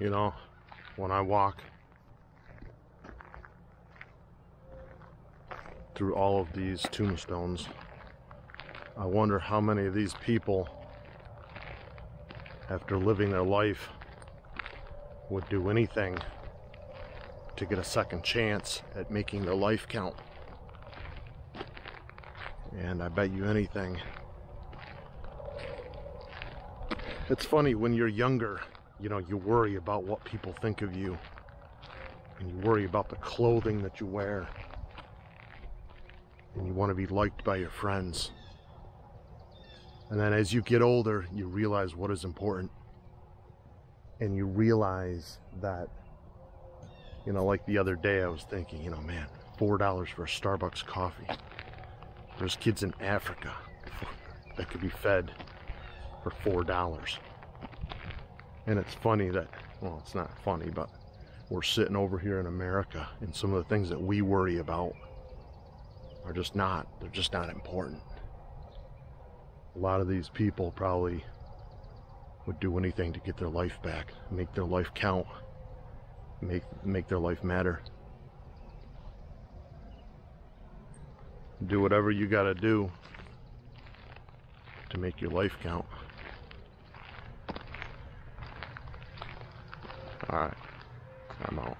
You know, when I walk through all of these tombstones, I wonder how many of these people, after living their life, would do anything to get a second chance at making their life count. And I bet you anything. It's funny when you're younger, you know, you worry about what people think of you. And you worry about the clothing that you wear. And you want to be liked by your friends. And then as you get older, you realize what is important. And you realize that, you know, like the other day, I was thinking, you know, man, $4 for a Starbucks coffee. There's kids in Africa that could be fed for $4. And it's funny that, well, it's not funny, but we're sitting over here in America and some of the things that we worry about are just not, they're just not important a lot of these people probably would do anything to get their life back, make their life count, make make their life matter. Do whatever you got to do to make your life count. All right. I'm out.